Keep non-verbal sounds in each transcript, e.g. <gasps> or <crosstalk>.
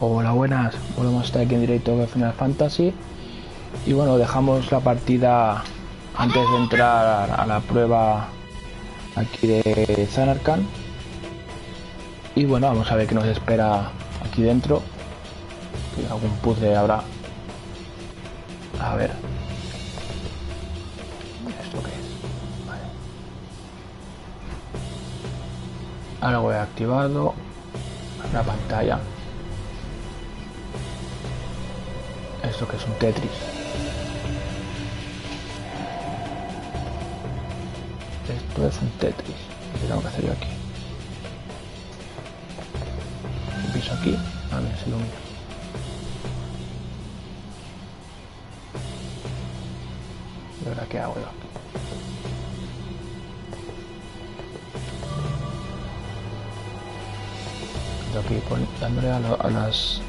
Hola, buenas. Volvemos a estar aquí en directo de Final Fantasy. Y bueno, dejamos la partida antes de entrar a la prueba aquí de Zanarkand. Y bueno, vamos a ver qué nos espera aquí dentro. Que algún puzzle habrá. A ver. ¿Esto qué es? Vale. Algo he activado. La pantalla. Esto que es un Tetris. Esto es un Tetris. ¿Qué tengo que hacer yo aquí? Piso aquí. A ver si ilumina. ¿Y ahora qué hago yo aquí? Ir pon- dándole a, lo- a las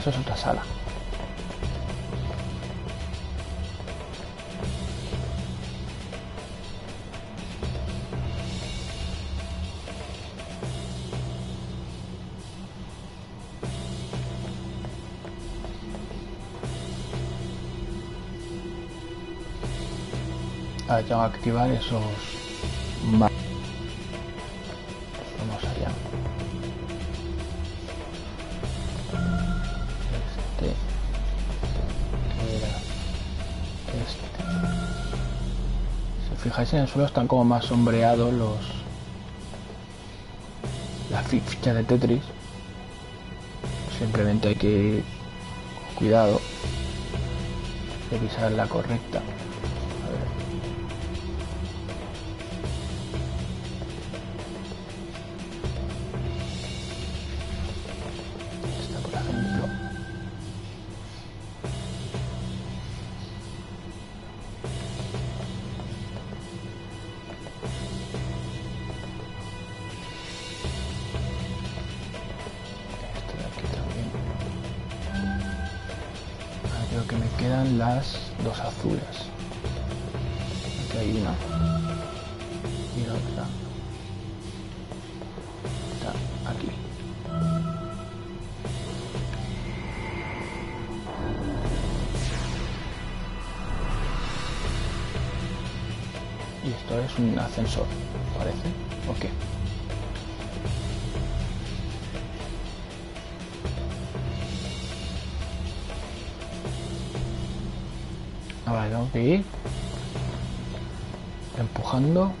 eso es otra sala. A ver, tengo que activar esos... fijáis en el suelo están como más sombreados los. Las fi- fichas de Tetris. Simplemente hay que cuidado. Revisar la correcta. Ascensor, parece. ¿O qué? Ahora tengo que ir empujando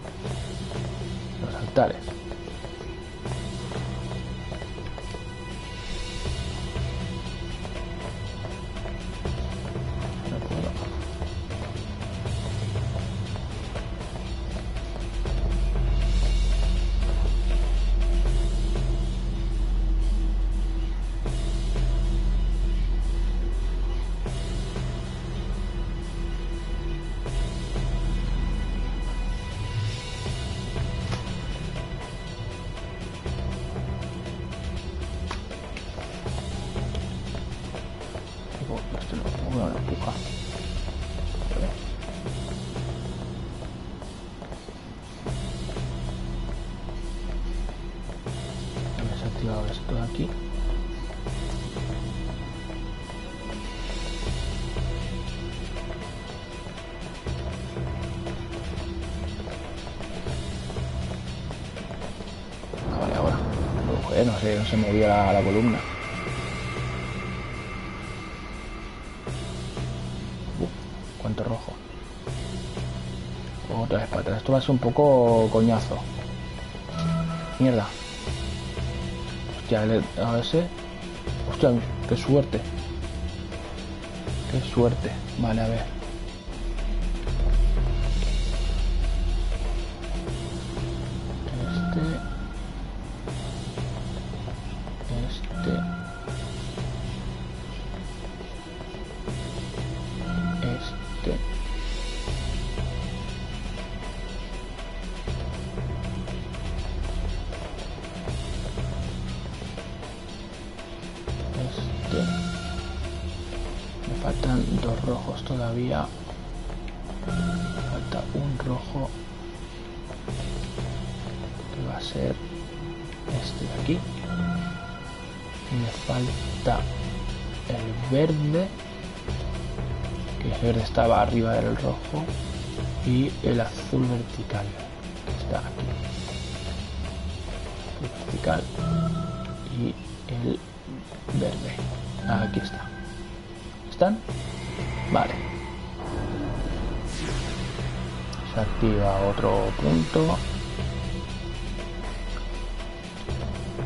No se movía la, la columna. Cuánto rojo. Otra vez para atrás. Esto va a ser un poco coñazo. Mierda. Hostia, a ese. Hostia, qué suerte. Qué suerte. Vale, a ver.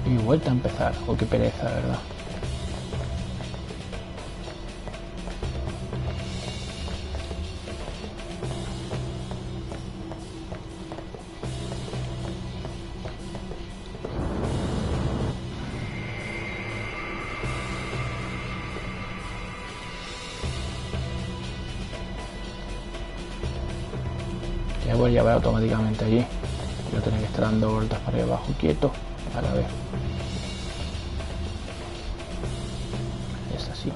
Y vuelta a empezar. Oh, qué pereza verdad automáticamente allí. Yo tenía que estar dando vueltas para arriba abajo quieto para ver. Es así.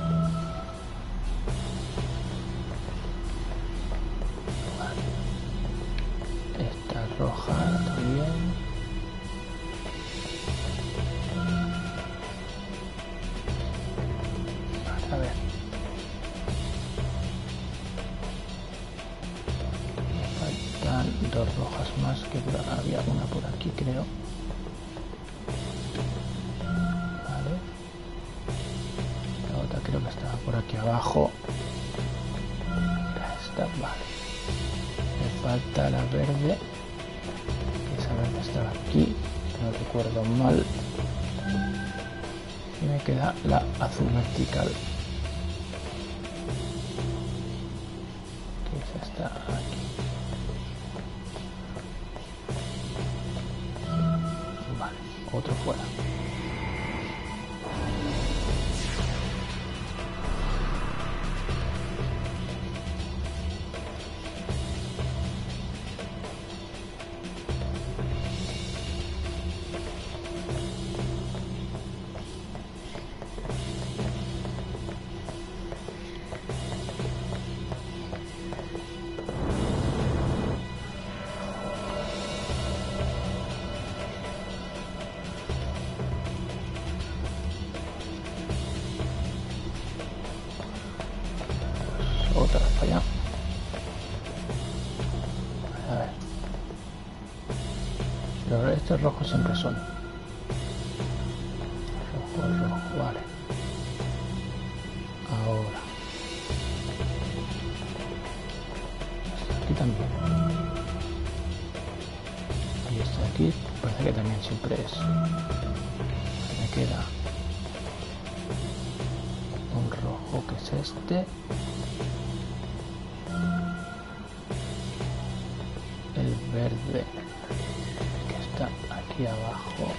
Aquí abajo.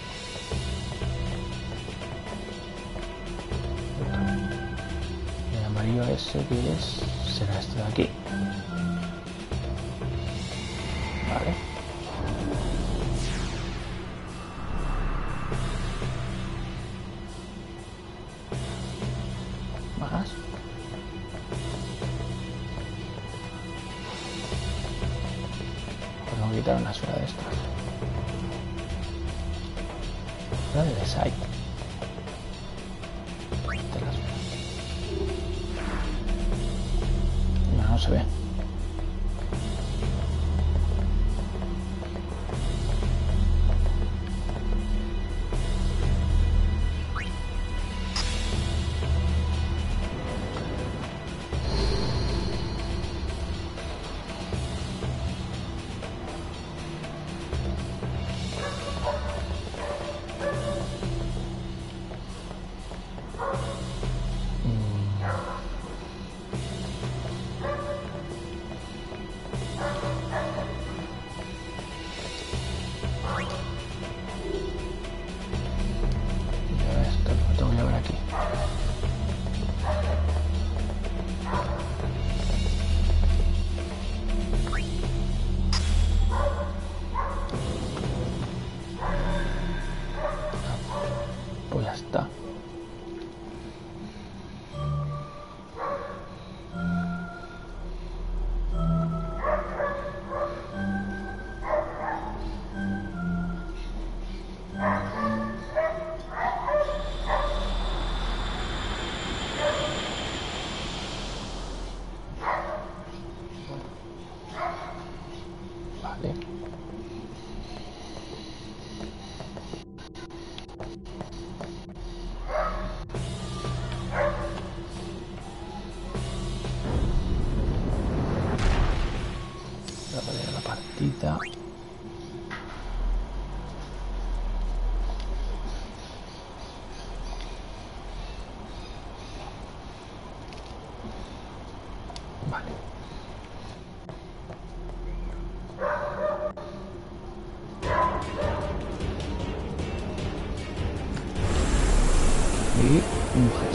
El amarillo ese que es será este de aquí. Vale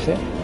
14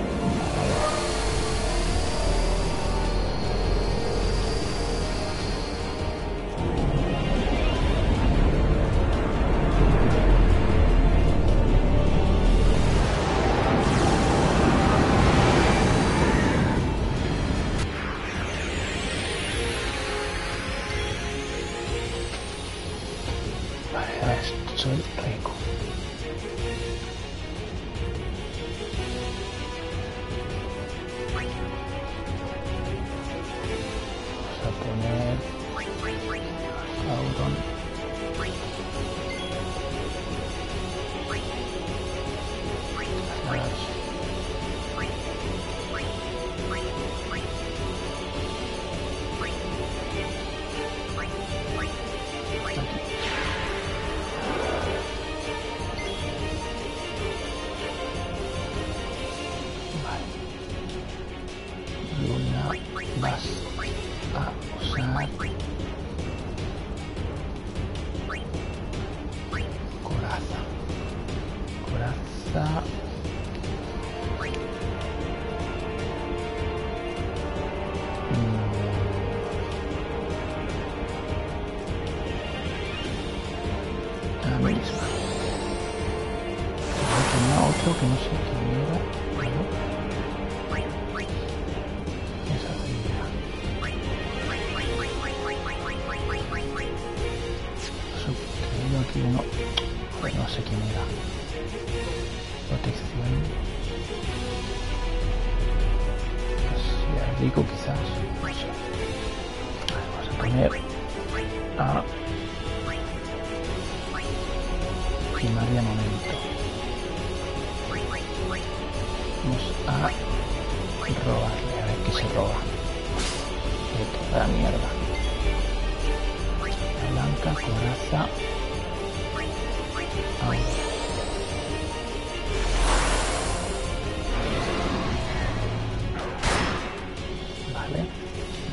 Vale.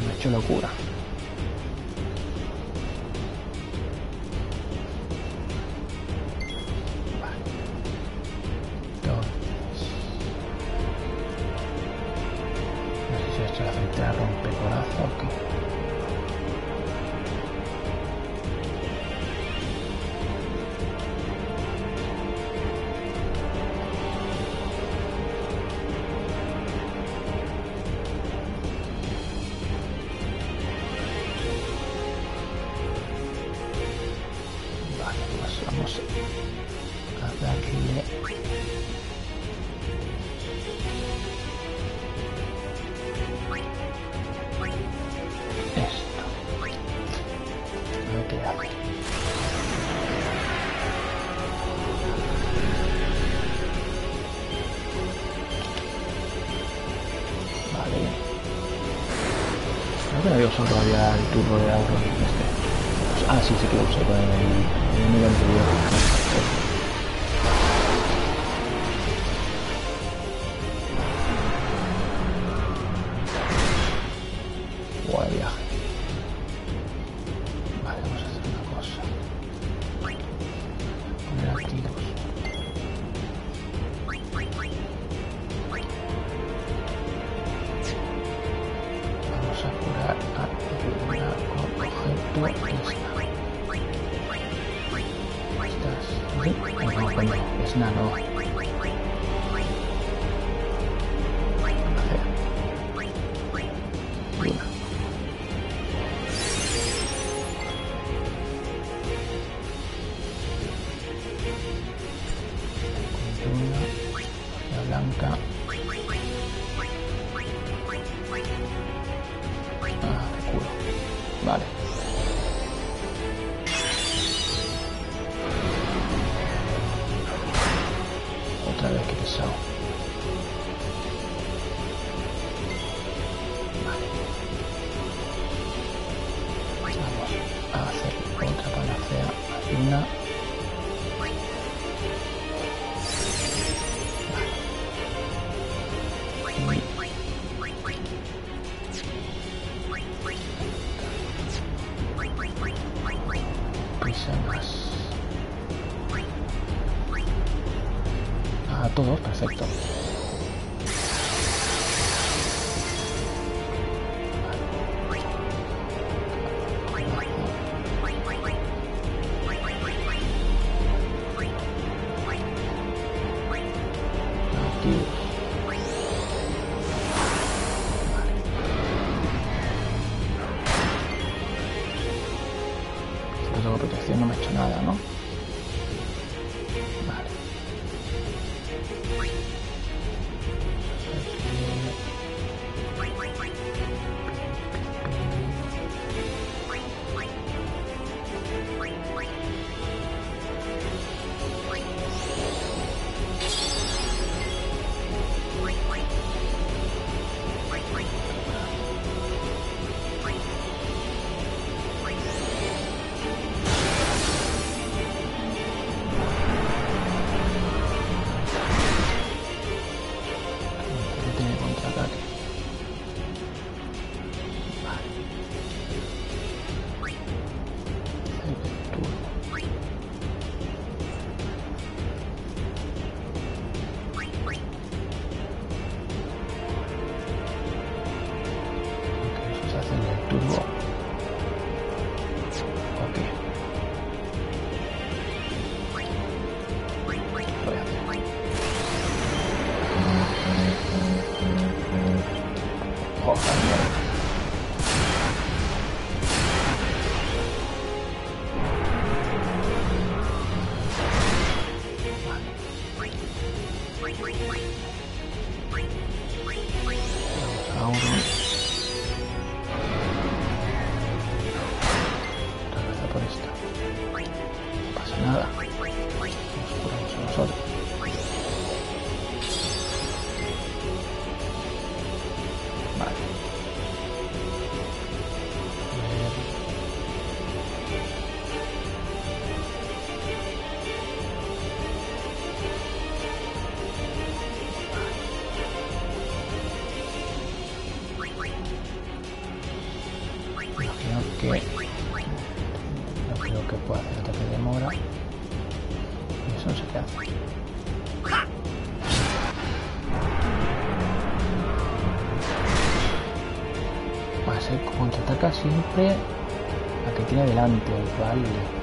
Me ha hecho locura. 啊，稍等了，a que tiene delante, al rival.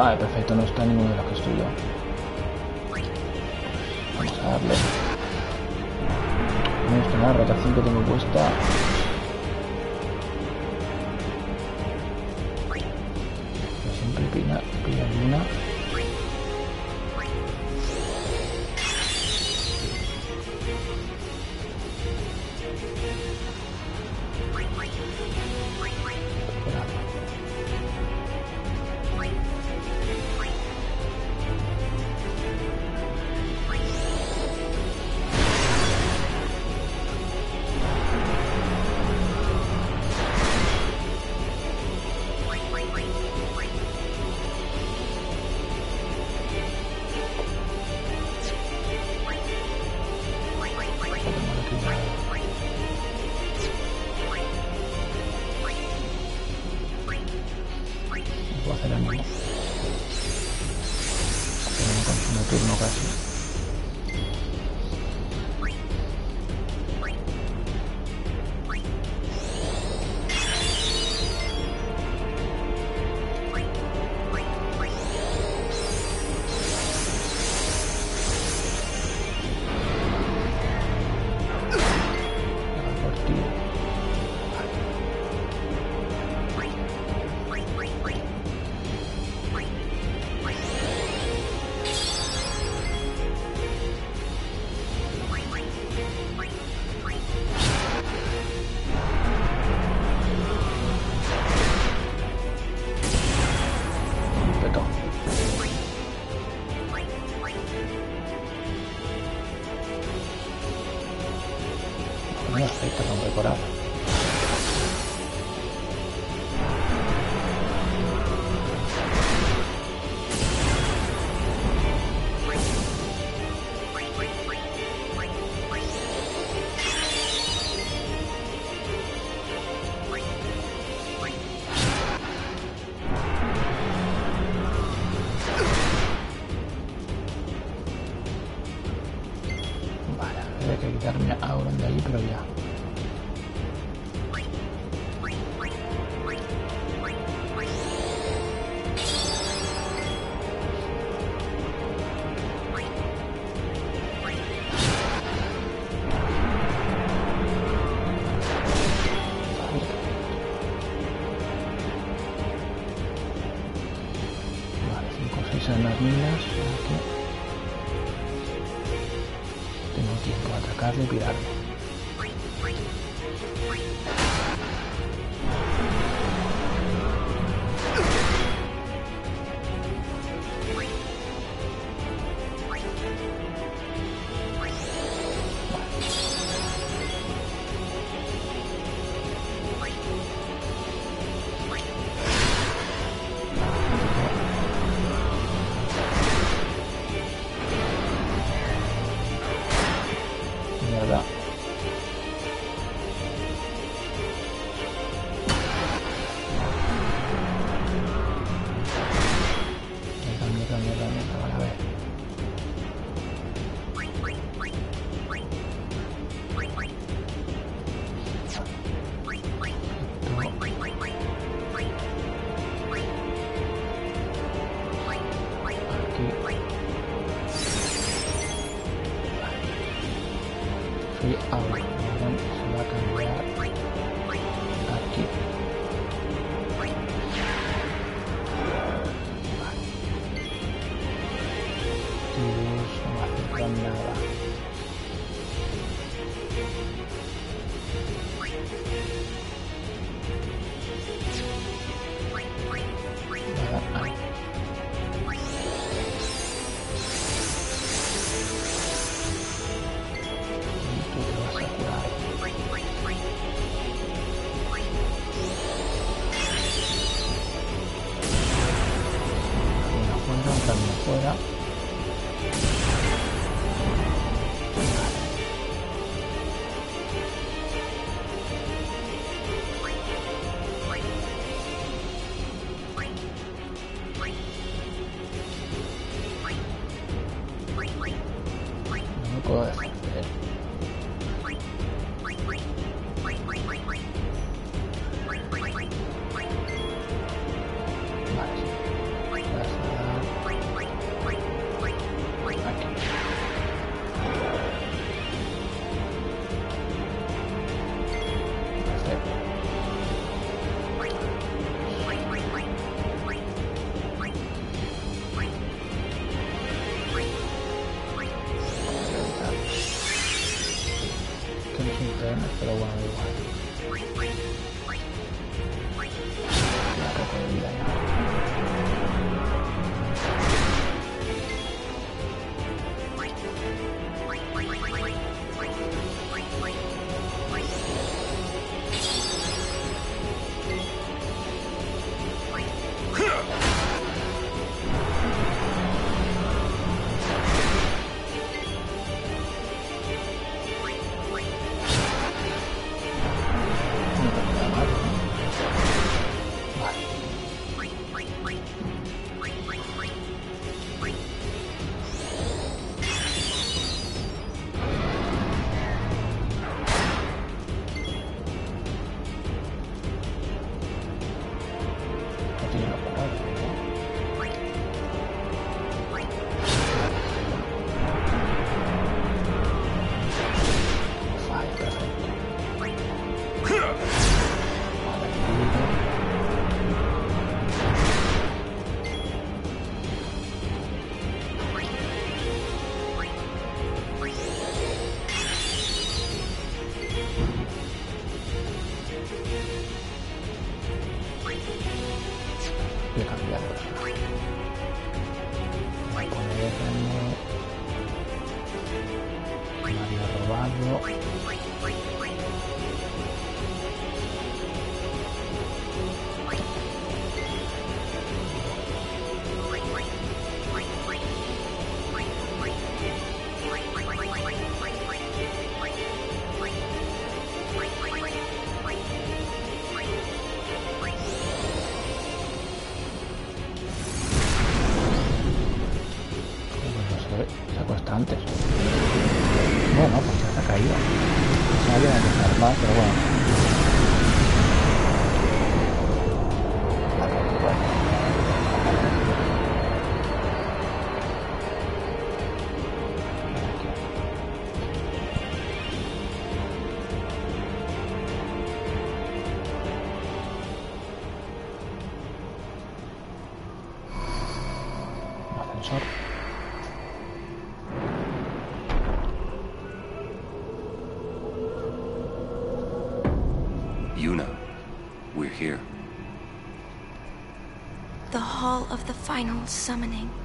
Vale, perfecto, no está ninguno de los que estoy yo. Vamos a darle. No está la rotación que tengo puesta. Pero siempre pilla, pilla una. están las minas. Tengo tiempo de atacarlo y pirarlo. call of the final summoning.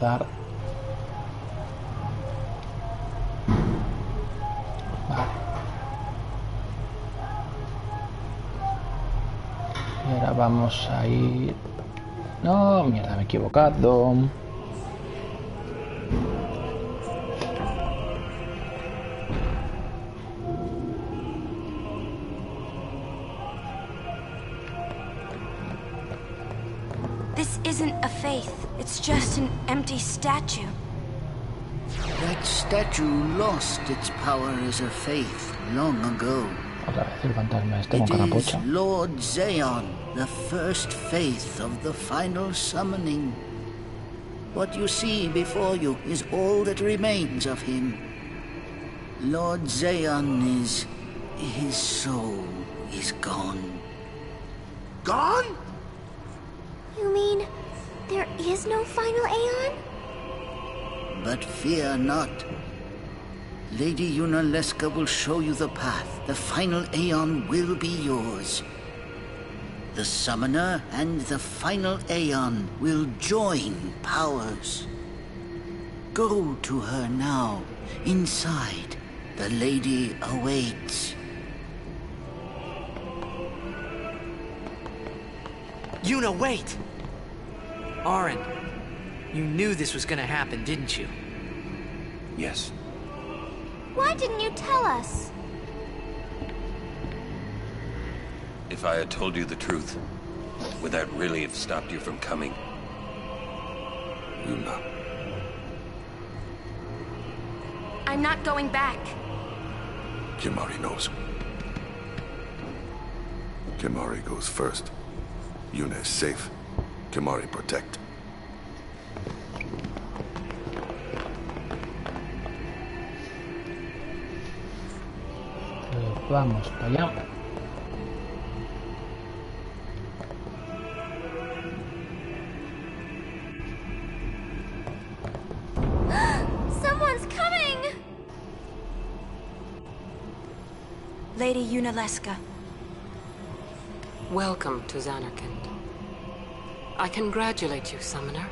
Ahora vamos a ir... No, mierda, me he equivocado. Statue. That statue lost its power as a fayth long ago. Otra vez este It is. Lord Zaon, the first fayth of the final summoning. What you see before you is all that remains of him. Lord Zaon is. his soul is gone. Gone? You mean there is no final Aeon? But fear not. Lady Yunalesca will show you the path. The final Aeon will be yours. The Summoner and the final Aeon will join powers. Go to her now. Inside, the lady awaits. Yuna, wait! Auron, you knew this was gonna happen, didn't you? Yes. Why didn't you tell us? If I had told you the truth, would that really have stopped you from coming? Yuna. I'm not going back. Kimahri knows. Kimahri goes first. Yuna is safe. Kimahri protect. Vamos para allá. <gasps> Someone's coming! Lady Yunalesca. Welcome to Zanarkand. I congratulate you, Summoner.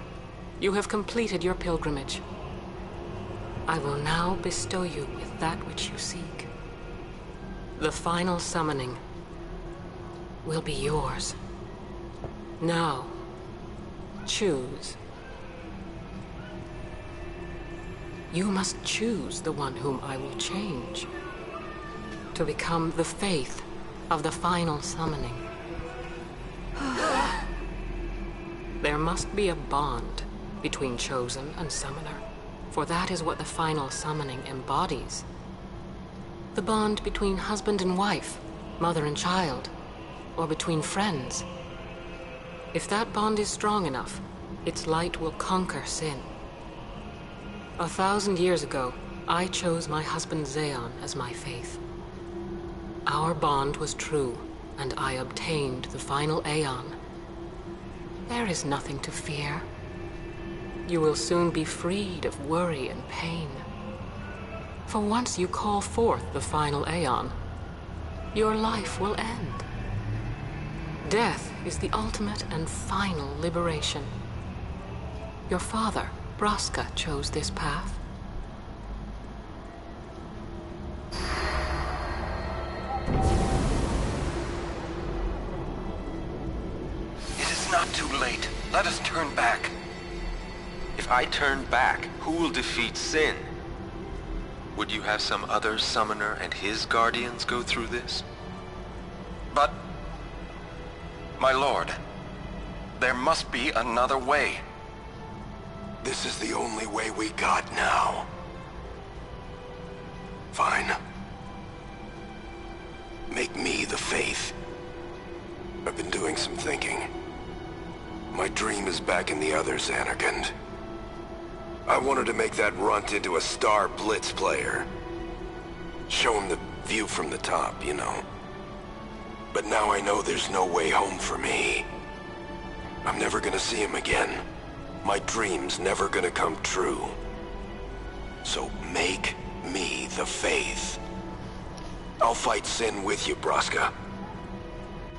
You have completed your pilgrimage. I will now bestow you with that which you seek. The final summoning will be yours. Now, choose. You must choose the one whom I will change to become the fayth of the final summoning. <sighs> There must be a bond between Chosen and Summoner, for that is what the final summoning embodies. The bond between husband and wife, mother and child, or between friends. If that bond is strong enough, its light will conquer sin. A thousand years ago, I chose my husband Zaon as my fayth. Our bond was true, and I obtained the final Aeon. There is nothing to fear. You will soon be freed of worry and pain. For once you call forth the final Aeon, your life will end. Death is the ultimate and final liberation. Your father, Braska, chose this path. It is not too late. Let us turn back. If I turn back, who will defeat Sin? Would you have some other summoner and his guardians go through this? But... My lord, there must be another way. This is the only way we got now. Fine. Make me the fayth. I've been doing some thinking. My dream is back in the other Zanarkand. I wanted to make that runt into a star blitz player. Show him the view from the top, you know. But now I know there's no way home for me. I'm never gonna see him again. My dream's never gonna come true. So make me the fayth. I'll fight sin with you, Braska.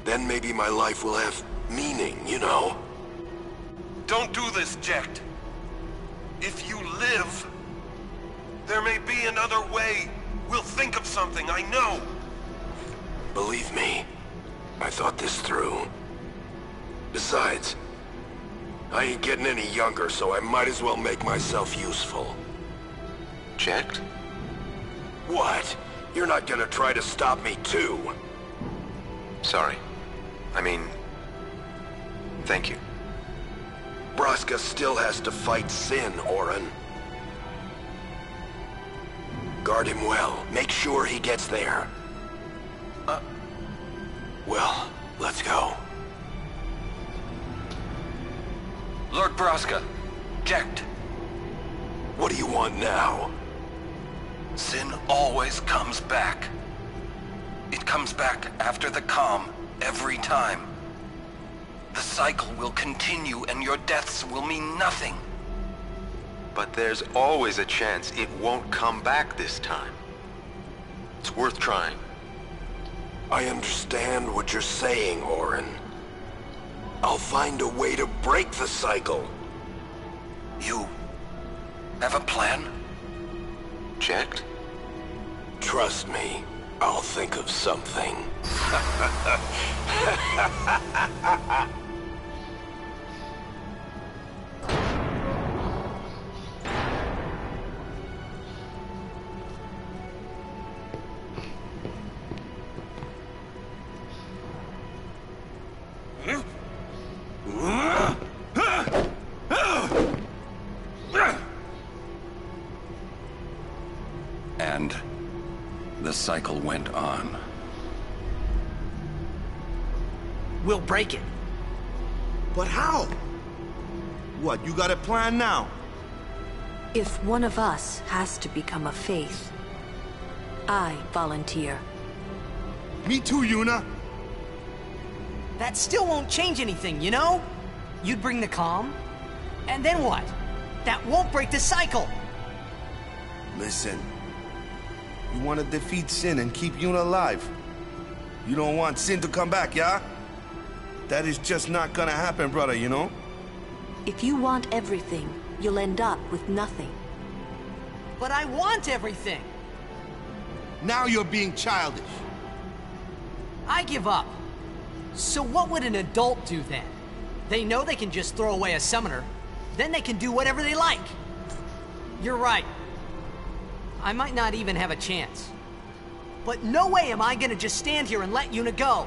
Then maybe my life will have meaning, you know? Don't do this, Jecht. If you live, there may be another way. We'll think of something, I know. Believe me, I thought this through. Besides, I ain't getting any younger, so I might as well make myself useful. Jecht? What? You're not gonna try to stop me too? Sorry. I mean, thank you. Braska still has to fight Sin, Auron. Guard him well. Make sure he gets there. Uh, well, let's go. Lord Braska, Jecht. What do you want now? Sin always comes back. It comes back after the calm, every time. The cycle will continue and your deaths will mean nothing. But there's always a chance it won't come back this time. It's worth trying. I understand what you're saying, Auron. I'll find a way to break the cycle. You have a plan? Jecht? Trust me, I'll think of something. <laughs> cycle went on. We'll break it. But how? What, you got a plan now? If one of us has to become a fayth, I volunteer. Me too, Yuna. That still won't change anything, you know? You'd bring the calm, and then what? That won't break the cycle! Listen. You want to defeat Sin and keep Yuna alive. You don't want Sin to come back, yeah? That is just not gonna happen, brother, you know? If you want everything, you'll end up with nothing. But I want everything! Now you're being childish. I give up. So what would an adult do then? They know they can just throw away a summoner. Then they can do whatever they like. You're right. I might not even have a chance. But no way am I gonna just stand here and let Yuna go.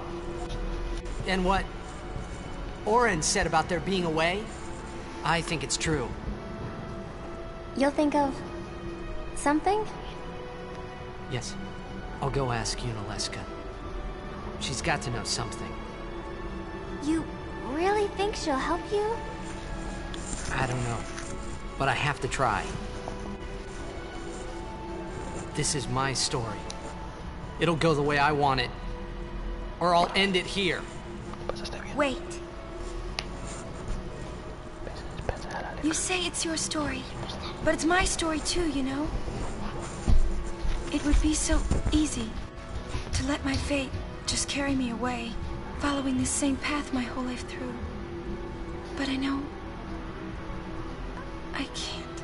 And what Auron said about there being a way, I think it's true. You'll think of... something? Yes, I'll go ask Yunalesca. She's got to know something. You really think she'll help you? I don't know, but I have to try. This is my story. It'll go the way I want it. Or I'll end it here. Wait. You say it's your story, but it's my story too, you know? It would be so easy to let my fate just carry me away, following this same path my whole life through. But I know I can't.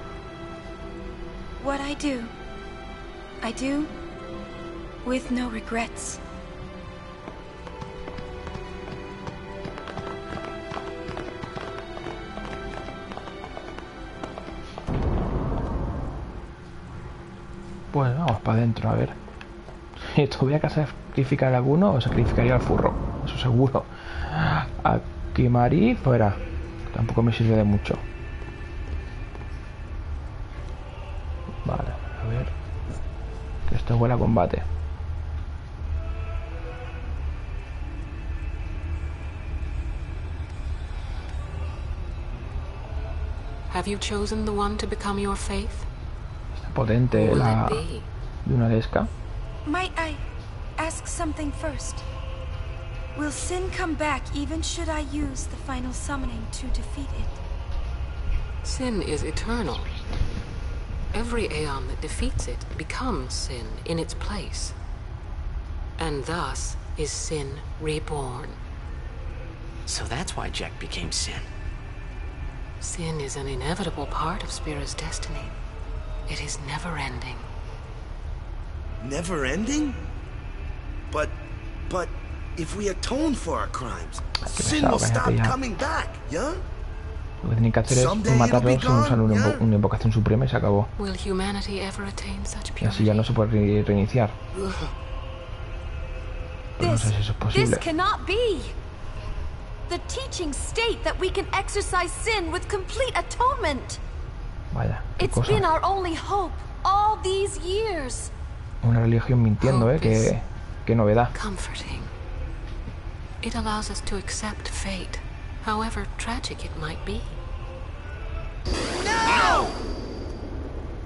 What I do, I do with no regrets. Pues vamos para adentro, a ver. <laughs> ¿Tuviera que sacrificar a alguno o sacrificaría al furro? Eso seguro. Aquí Mari fuera. Tampoco me sirve de mucho. Vale, a ver. Esto huele a combate. Have you chosen the one to become your faith? Está potente la it be? de una desca. Might I ask something first? Will sin come back even should I use the final summoning to defeat it? Sin is eternal. Every Aeon that defeats it becomes sin in its place. And thus is sin reborn. So that's why Jecht became Sin. Sin is an inevitable part of Spira's destiny. It is never ending. Never ending? But, but, if we atone for our crimes, Sin will stop coming back, yeah? Lo que tienen que hacer es matarlos y usar una, una invocación suprema y se acabó. Will humanity ever attain such Y así ya no se puede re- reiniciar. Pero no sé si eso es posible. This cannot be! The teachings state that we can exercise sin with complete atonement. Vaya, It's cosa. been our only hope all these years. Una religión mintiendo, ¿eh? Qué, qué novedad. Comforting. It allows us to accept fate, however tragic it might be. No!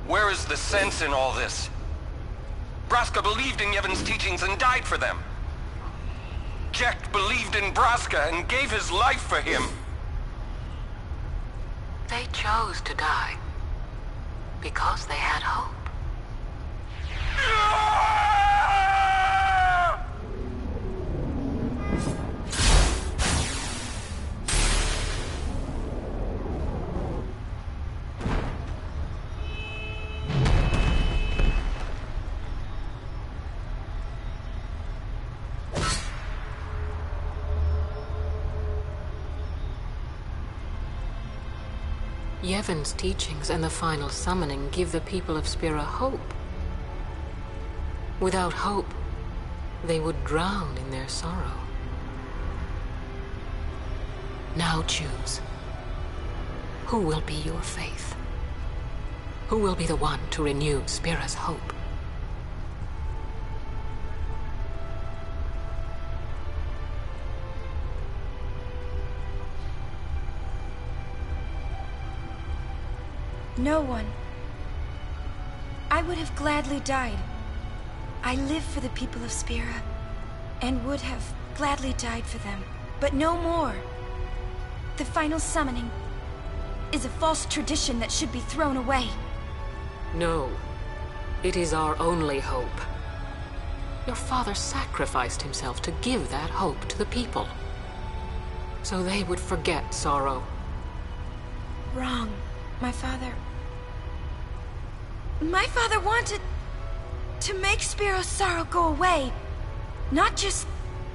Where is the sense in all this? Braska believed in Yevon's teachings and died for them. Jecht believed in Braska and gave his life for him. They chose to die because they had hope. Yevon's teachings and the final summoning give the people of Spira hope. Without hope, they would drown in their sorrow. Now choose. Who will be your fayth? Who will be the one to renew Spira's hope? No one. I would have gladly died. I live for the people of Spira, and would have gladly died for them, but no more. The final summoning is a false tradition that should be thrown away. No. It is our only hope. Your father sacrificed himself to give that hope to the people. So they would forget sorrow. Wrong, my father. My father wanted to make Spira's sorrow go away, not just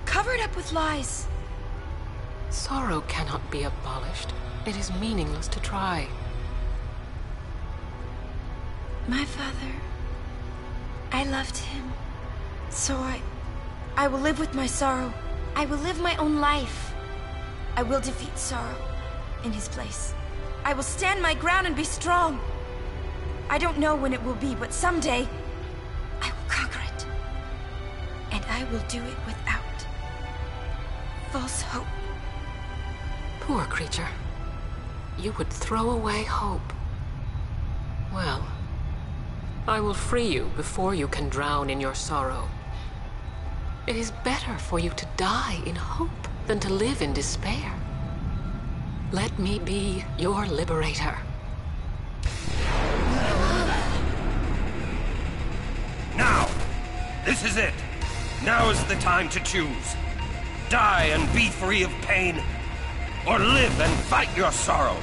cover it up with lies. Sorrow cannot be abolished. It is meaningless to try. My father. I loved him. So I. I will live with my sorrow. I will live my own life. I will defeat sorrow in his place. I will stand my ground and be strong. I don't know when it will be, but someday I will conquer it. And I will do it without false hope. Poor creature. You would throw away hope. Well, I will free you before you can drown in your sorrow. It is better for you to die in hope than to live in despair. Let me be your liberator. Now! This is it! Now is the time to choose. Die and be free of pain, or live and fight your sorrow.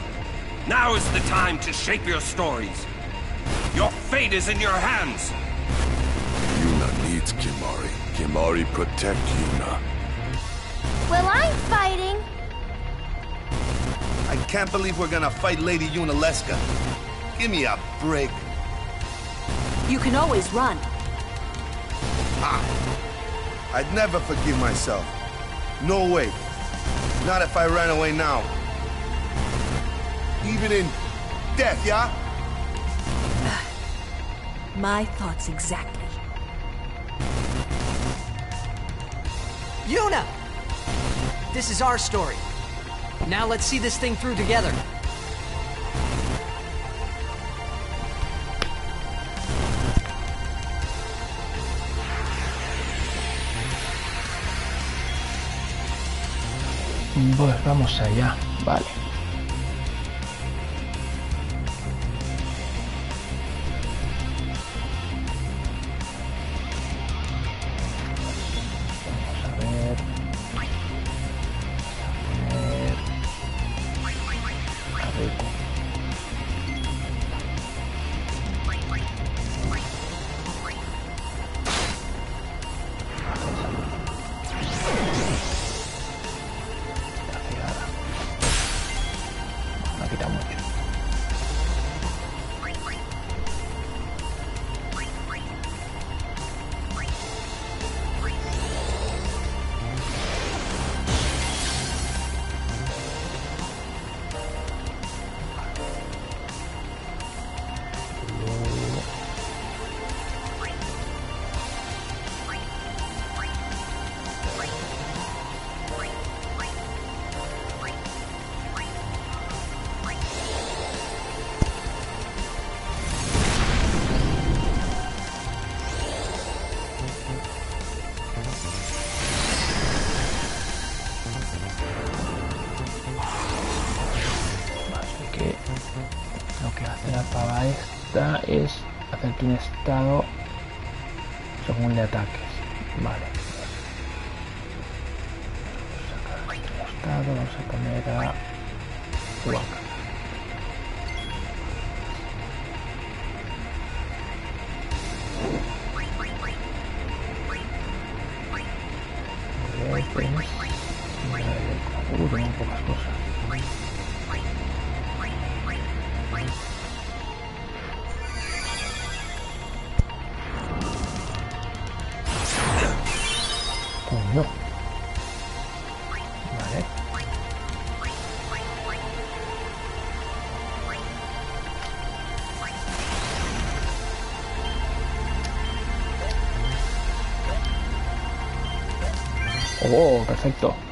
Now is the time to shape your stories. Your fate is in your hands. Yuna needs Kimahri. Kimahri protect Yuna. Well, I'm fighting. I can't believe we're gonna fight Lady Yunalesca. Give me a break. You can always run. I'd never forgive myself. No way. Not if I ran away now. Even in death, yeah? <sighs> My thoughts exactly. Yuna! This is our story. Now let's see this thing through together. Pues vamos allá. Vale. Uh, tengo Oh, perfecto.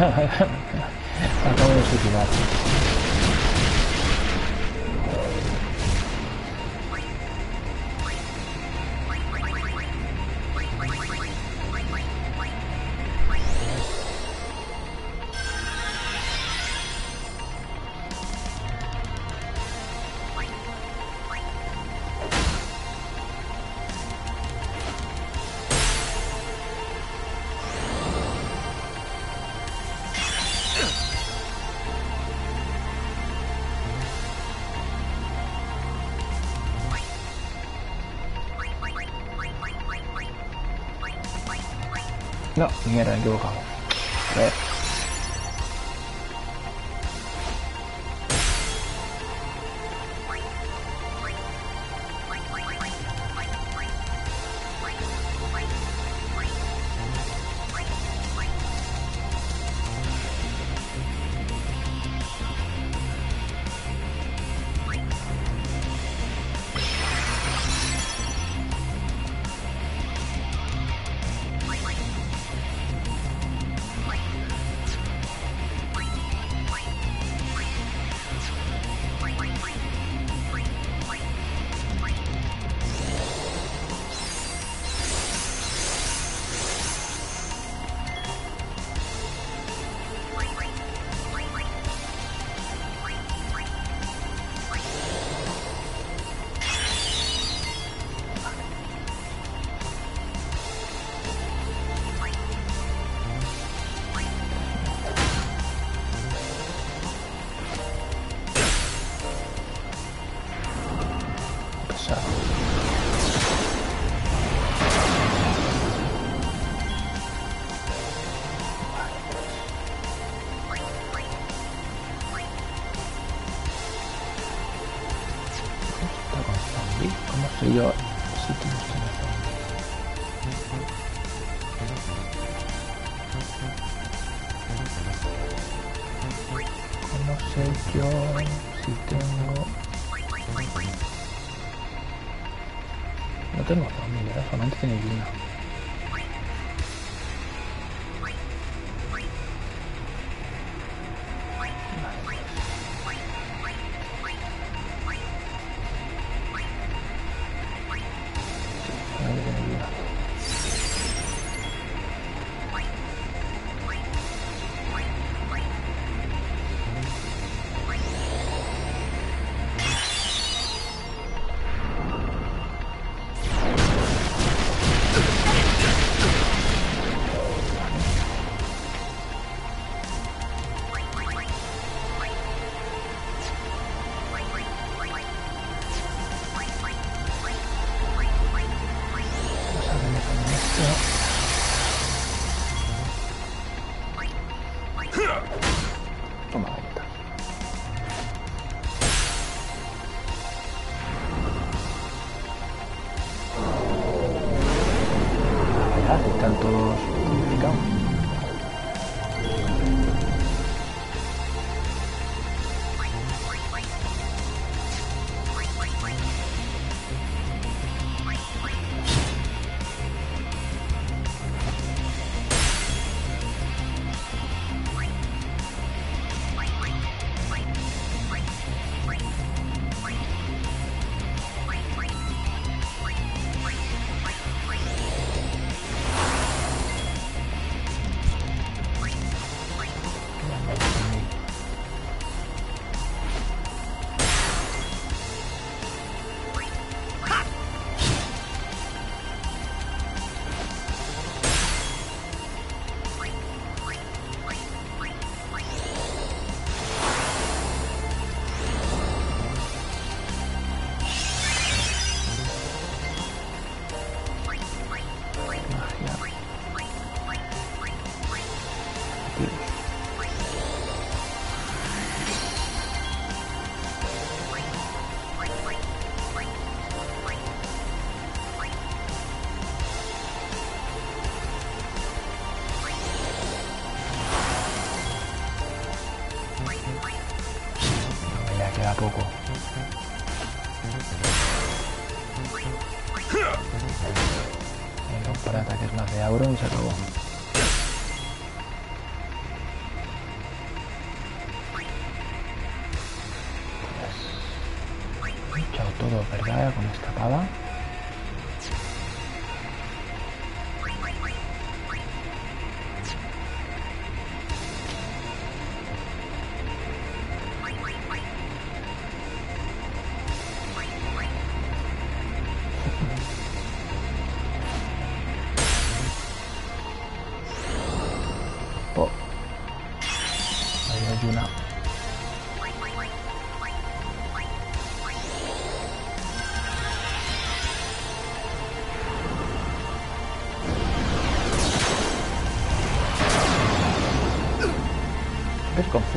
Suicidar. <laughs> No, mierda, me he equivocado. A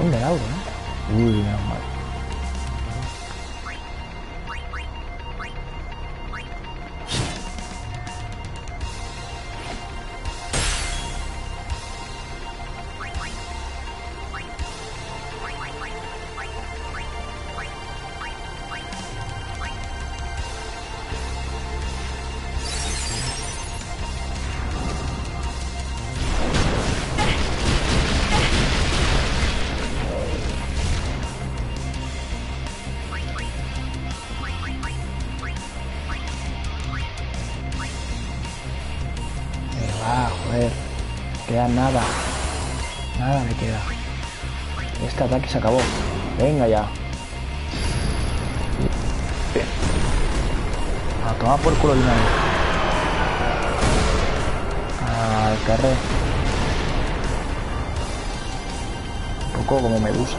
confunde el auto, ¿no? Uy, mal. nada. Nada me queda. Este ataque se acabó. Venga ya. A tomar por culo de una. Al carré. Un poco como medusa.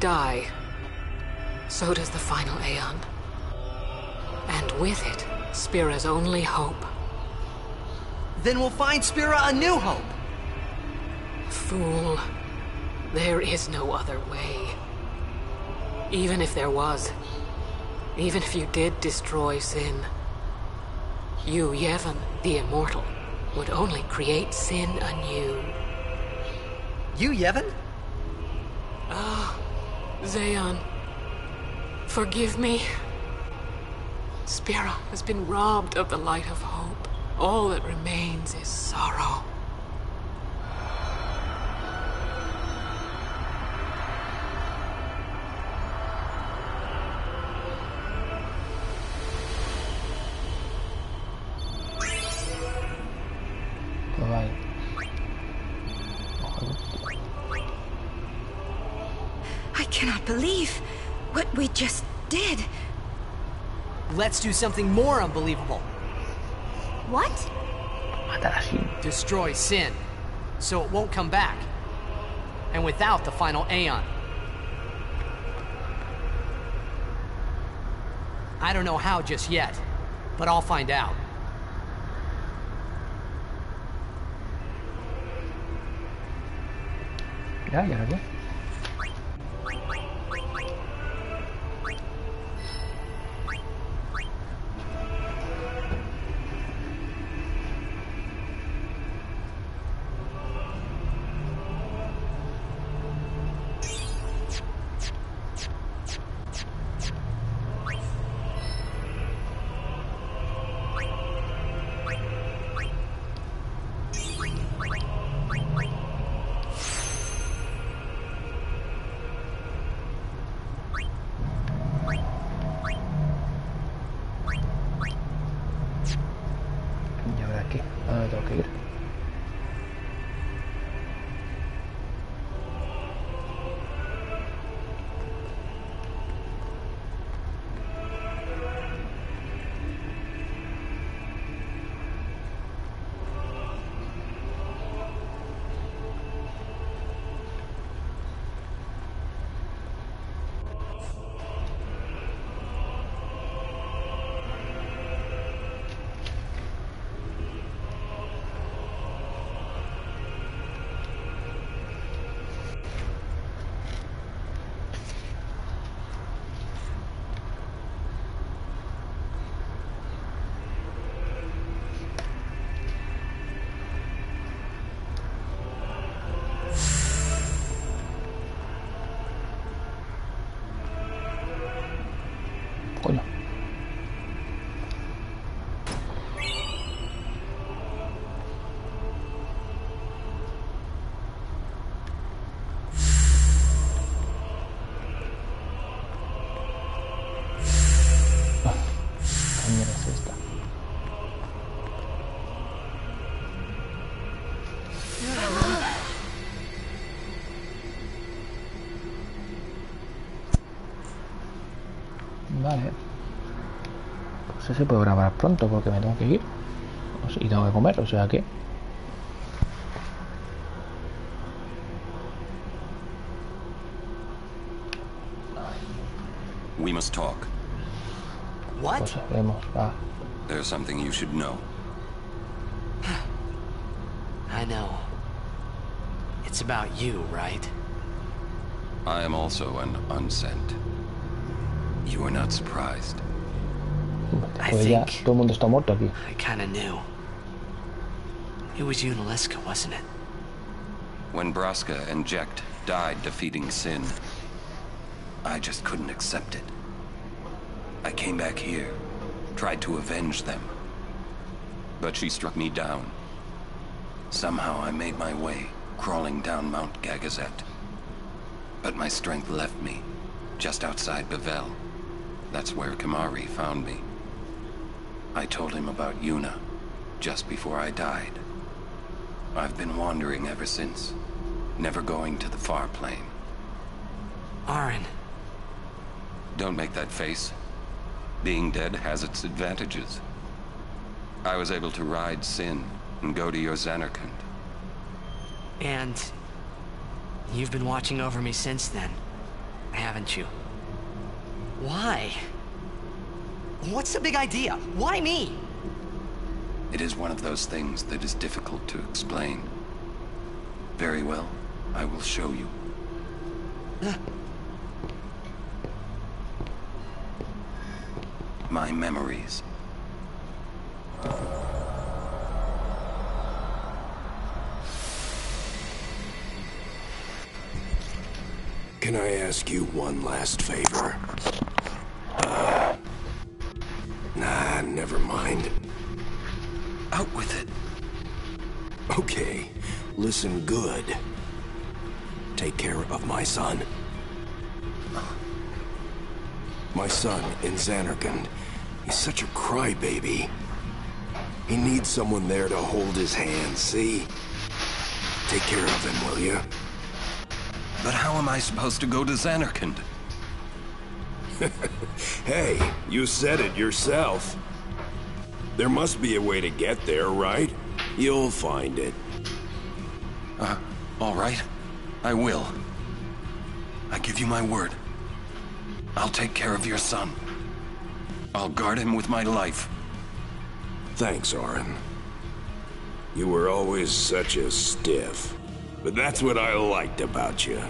Die, so does the final Aeon. And with it, Spira's only hope. Then we'll find Spira a new hope! Fool. There is no other way. Even if there was, even if you did destroy Sin, you, Yevon, the Immortal, would only create Sin anew. You, Yevon? Zaon, forgive me. Spira has been robbed of the light of hope. All that remains is sorrow. Let's do something more unbelievable. What? Destroy Sin, so it won't come back. And without the final Aeon. I don't know how just yet, but I'll find out. Ya, ya lo se puede grabar pronto porque me tengo que ir y tengo que comer, o sea que We must talk. What? Pues vemos, va. There's something you should know. I know. It's about you, right? I am also an unsent. You are not surprised. Pues ya todo el mundo está muerto aquí. I kinda knew. It was Yunalesca, wasn't it? When Braska and Jecht died defeating Sin, I just couldn't accept it. I came back here, tried to avenge them. But she struck me down. Somehow I made my way, crawling down Mount Gagazet. But my strength left me, just outside Bevelle. That's where Kimahri found me. I told him about Yuna, just before I died. I've been wandering ever since, never going to the far plane. Auron. Don't make that face. Being dead has its advantages. I was able to ride Sin and go to your Zanarkand. And... You've been watching over me since then, haven't you? Why? What's the big idea? Why me? It is one of those things that is difficult to explain. Very well, I will show you. My memories. Can I ask you one last favor? Nah, never mind. Out with it. Okay, listen good. Take care of my son. My son in Zanarkand. He's such a crybaby. He needs someone there to hold his hand, see? Take care of him, will you? But how am I supposed to go to Zanarkand? <laughs> hey, you said it yourself. There must be a way to get there, right? You'll find it. Uh, all right. I will. I give you my word. I'll take care of your son. I'll guard him with my life. Thanks, Auron. You were always such a stiff. But that's what I liked about you.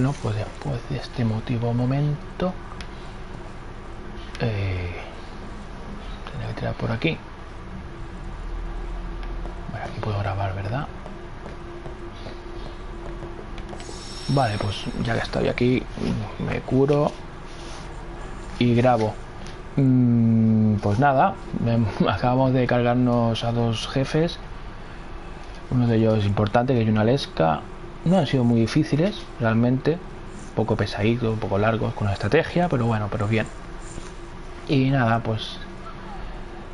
Bueno, pues después de este motivo momento, eh, tendré que tirar por aquí. Bueno, aquí puedo grabar, ¿verdad? Vale, pues ya que estoy aquí, me curo y grabo. Mm, pues nada, <laughs> acabamos de cargarnos a dos jefes. Uno de ellos importante, que es una lesca no han sido muy difíciles, realmente. Un poco pesaditos, un poco largos con la estrategia, pero bueno, pero bien. Y nada, pues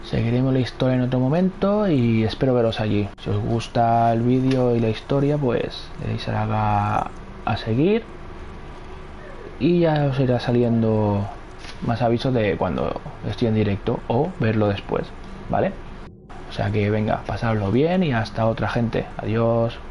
seguiremos la historia en otro momento y espero veros allí. Si os gusta el vídeo y la historia, pues le deis a, a seguir. y ya os irá saliendo más avisos de cuando estoy en directo o verlo después, ¿vale? O sea que venga, pasadlo bien y hasta otra gente. Adiós.